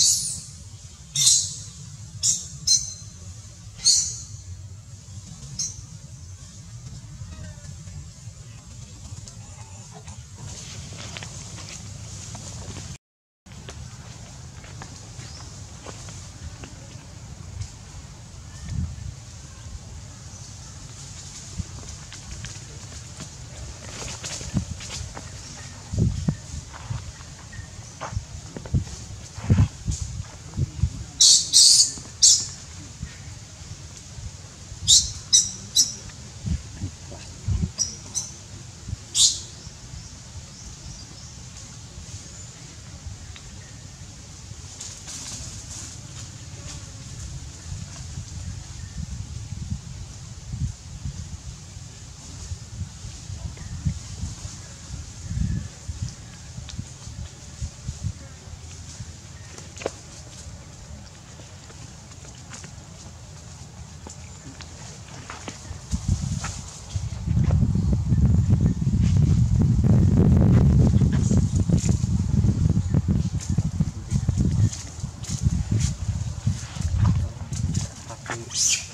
Peace. Música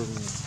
ん?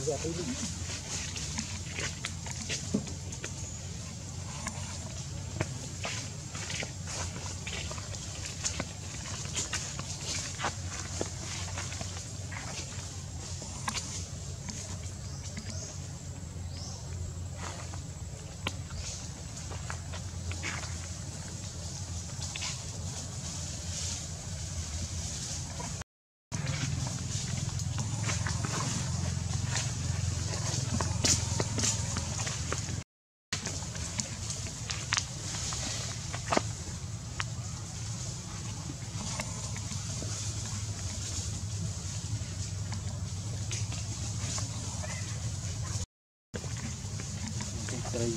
现在恢复。可以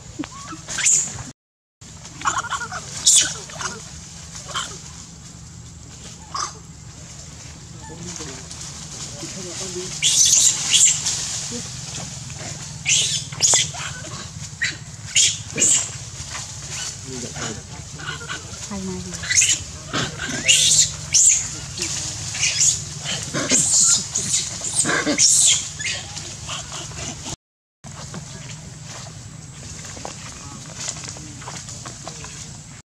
Hi, Maria.